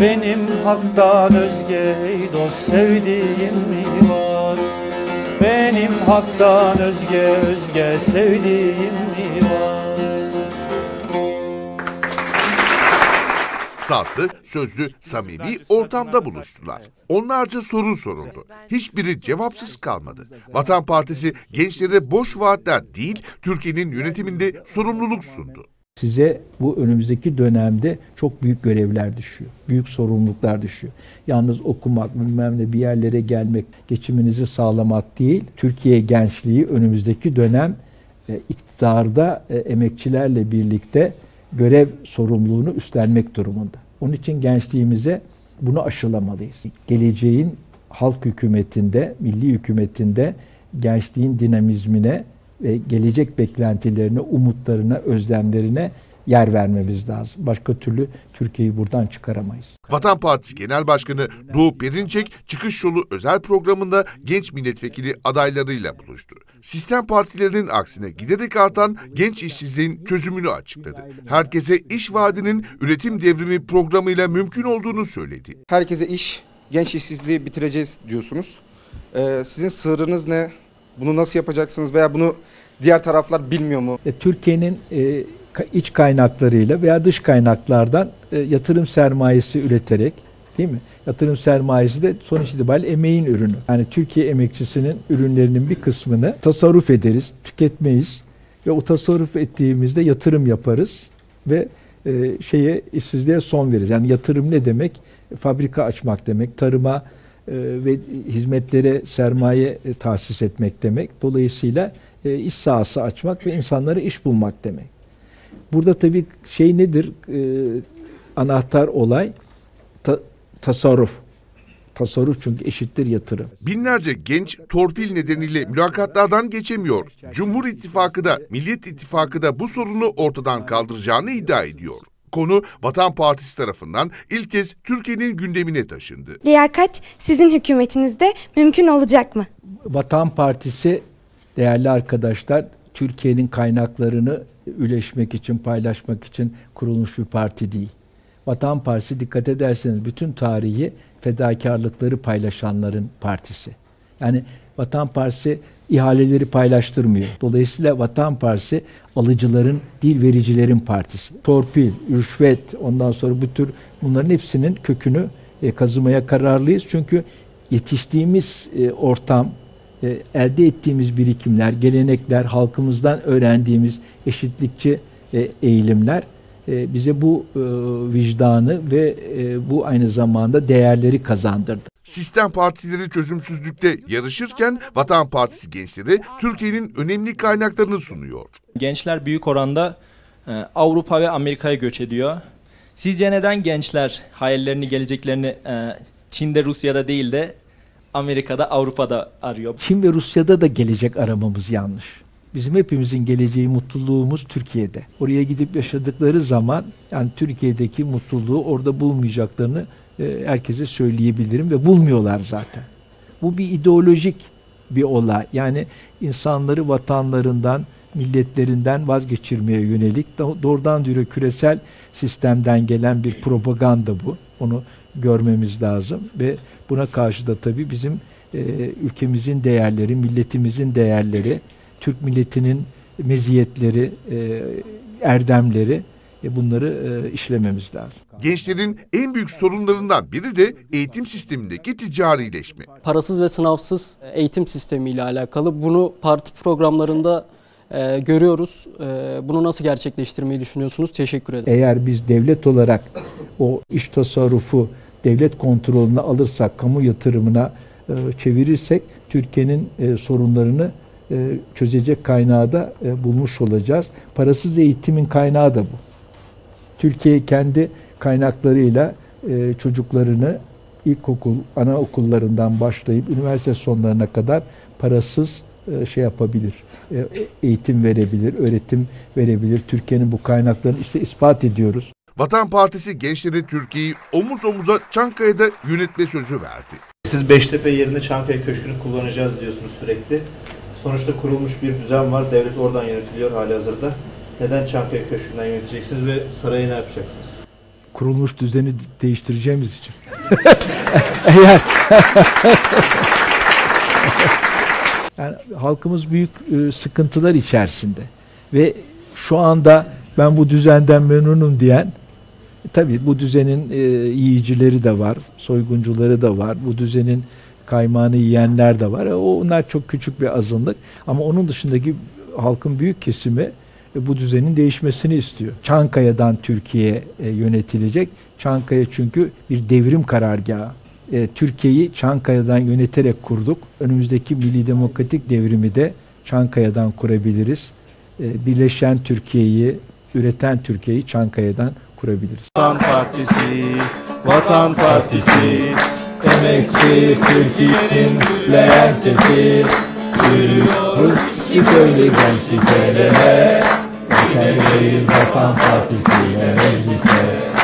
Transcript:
Benim haktan özge dost sevdiğim mi var? Benim haktan özge özge sevdiğim mi var? Sazlı, sözlü, samimi ortamda buluştular. Onlarca soru soruldu. Hiçbiri cevapsız kalmadı. Vatan Partisi gençlere boş vaatler değil, Türkiye'nin yönetiminde sorumluluk sundu. Size bu önümüzdeki dönemde çok büyük görevler düşüyor. Büyük sorumluluklar düşüyor. Yalnız okumak, bilmem ne bir yerlere gelmek, geçiminizi sağlamak değil. Türkiye gençliği önümüzdeki dönem e, iktidarda e, emekçilerle birlikte görev sorumluluğunu üstlenmek durumunda. Onun için gençliğimize bunu aşılamalıyız. Geleceğin halk hükümetinde, milli hükümetinde gençliğin dinamizmine ve gelecek beklentilerine, umutlarına, özlemlerine yer vermemiz lazım. Başka türlü Türkiye'yi buradan çıkaramayız. Vatan Partisi Genel Başkanı Doğu Perinçek çıkış yolu özel programında genç milletvekili adaylarıyla buluştu. Sistem partilerinin aksine giderek artan genç işsizliğin çözümünü açıkladı. Herkese iş vaadinin üretim devrimi programıyla mümkün olduğunu söyledi. Herkese iş, genç işsizliği bitireceğiz diyorsunuz. Ee, sizin sırrınız ne? Bunu nasıl yapacaksınız veya bunu diğer taraflar bilmiyor mu? E, Türkiye'nin e, iç kaynaklarıyla veya dış kaynaklardan e, yatırım sermayesi üreterek değil mi? Yatırım sermayesi de sonuç itibariyle emeğin ürünü. Yani Türkiye emekçisinin ürünlerinin bir kısmını tasarruf ederiz, tüketmeyiz ve o tasarruf ettiğimizde yatırım yaparız ve şeye işsizliğe son veririz. Yani yatırım ne demek? Fabrika açmak demek, tarıma ve hizmetlere sermaye e, tahsis etmek demek. Dolayısıyla e, iş sahası açmak ve insanlara iş bulmak demek. Burada tabii şey nedir? E, anahtar olay ta- tasarruf. Tasarruf çünkü eşittir yatırım. Binlerce genç torpil nedeniyle mülakatlardan geçemiyor. Cumhur İttifakı da Millet İttifakı da bu sorunu ortadan kaldıracağını iddia ediyor. Konu Vatan Partisi tarafından ilk kez Türkiye'nin gündemine taşındı. Liyakat sizin hükümetinizde mümkün olacak mı? Vatan Partisi değerli arkadaşlar Türkiye'nin kaynaklarını üleşmek için, paylaşmak için kurulmuş bir parti değil. Vatan Partisi dikkat ederseniz bütün tarihi fedakarlıkları paylaşanların partisi. Yani Vatan Partisi ihaleleri paylaştırmıyor. Dolayısıyla Vatan Partisi alıcıların değil vericilerin partisi. Torpil, rüşvet, ondan sonra bu tür bunların hepsinin kökünü e, kazımaya kararlıyız. Çünkü yetiştiğimiz e, ortam, e, elde ettiğimiz birikimler, gelenekler, halkımızdan öğrendiğimiz eşitlikçi e, eğilimler e, bize bu e, vicdanı ve e, bu aynı zamanda değerleri kazandırdı. Sistem partileri çözümsüzlükte yarışırken Vatan Partisi gençleri Türkiye'nin önemli kaynaklarını sunuyor. Gençler büyük oranda e, Avrupa ve Amerika'ya göç ediyor. Sizce neden gençler hayallerini, geleceklerini e, Çin'de, Rusya'da değil de Amerika'da, Avrupa'da arıyor? Çin ve Rusya'da da gelecek aramamız yanlış. Bizim hepimizin geleceği, mutluluğumuz Türkiye'de. Oraya gidip yaşadıkları zaman yani Türkiye'deki mutluluğu orada bulmayacaklarını e, herkese söyleyebilirim ve bulmuyorlar zaten. Bu bir ideolojik bir olay. Yani insanları vatanlarından, milletlerinden vazgeçirmeye yönelik do- doğrudan diyor küresel sistemden gelen bir propaganda bu. Onu görmemiz lazım ve buna karşı da tabii bizim e, ülkemizin değerleri, milletimizin değerleri, Türk milletinin meziyetleri, e, erdemleri e, bunları e, işlememiz lazım. Gençlerin en büyük sorunlarından biri de eğitim sistemindeki ticarileşme. parasız ve sınavsız eğitim sistemiyle alakalı. Bunu parti programlarında e, görüyoruz. E, bunu nasıl gerçekleştirmeyi düşünüyorsunuz? Teşekkür ederim. Eğer biz devlet olarak o iş tasarrufu devlet kontrolüne alırsak, kamu yatırımına e, çevirirsek Türkiye'nin e, sorunlarını çözecek kaynağı da e, bulmuş olacağız. Parasız eğitimin kaynağı da bu. Türkiye kendi kaynaklarıyla e, çocuklarını ilkokul, anaokullarından başlayıp üniversite sonlarına kadar parasız e, şey yapabilir. E, eğitim verebilir, öğretim verebilir. Türkiye'nin bu kaynaklarını işte ispat ediyoruz. Vatan Partisi gençleri Türkiye'yi omuz omuza Çankaya'da yönetme sözü verdi. Siz Beştepe yerine Çankaya Köşkü'nü kullanacağız diyorsunuz sürekli. Sonuçta kurulmuş bir düzen var. Devlet oradan yönetiliyor hali hazırda. Neden Çankaya Köşkü'nden yöneteceksiniz ve sarayı ne yapacaksınız? kurulmuş düzeni değiştireceğimiz için. Eğer yani halkımız büyük e, sıkıntılar içerisinde ve şu anda ben bu düzenden memnunum diyen tabii bu düzenin e, yiyicileri de var, soyguncuları da var. Bu düzenin kaymağını yiyenler de var. E, onlar çok küçük bir azınlık ama onun dışındaki halkın büyük kesimi e, bu düzenin değişmesini istiyor. Çankaya'dan Türkiye e, yönetilecek. Çankaya çünkü bir devrim karargahı. Türkiye'yi Çankaya'dan yöneterek kurduk. Önümüzdeki milli demokratik devrimi de Çankaya'dan kurabiliriz. Birleşen Türkiye'yi, üreten Türkiye'yi Çankaya'dan kurabiliriz. Vatan Partisi, Vatan Partisi, emekçi Türkiye'nin leğen sesi, yürüyoruz ki böyle gençlik el ele, Gelmeyiz Vatan Partisi'ne meclise,